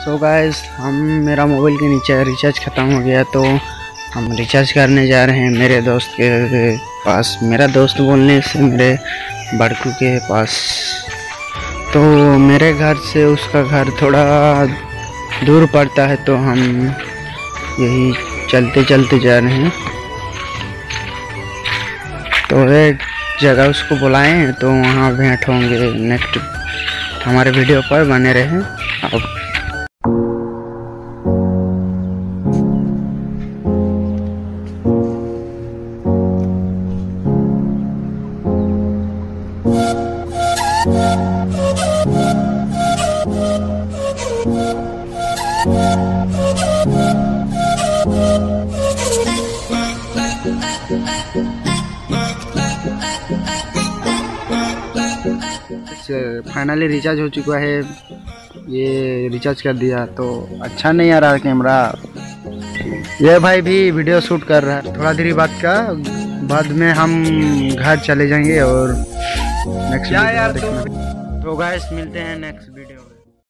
So guys हम मेरा mobile के नीचे रिचार्ज ख़त्म हो गया तो हम रिचार्ज करने जा रहे हैं मेरे दोस्त के पास। मेरा दोस्त बोलने से मेरे बड़कू के पास। तो मेरे घर से उसका घर थोड़ा दूर पड़ता है तो हम यही चलते चलते जा रहे हैं। तो एक जगह उसको बुलाए तो वहाँ भेंट होंगे नेक्स्ट हमारे वीडियो पर बने रहें। अब फाइनली रिचार्ज हो चुका है, ये रिचार्ज कर दिया तो अच्छा नहीं आ रहा कैमरा ये भाई भी वीडियो शूट कर रहा है। थोड़ा देरी बाद का, बाद में हम घर चले जाएँगे और नेक्स्ट यार तो, तो गाइस मिलते हैं नेक्स्ट वीडियो में।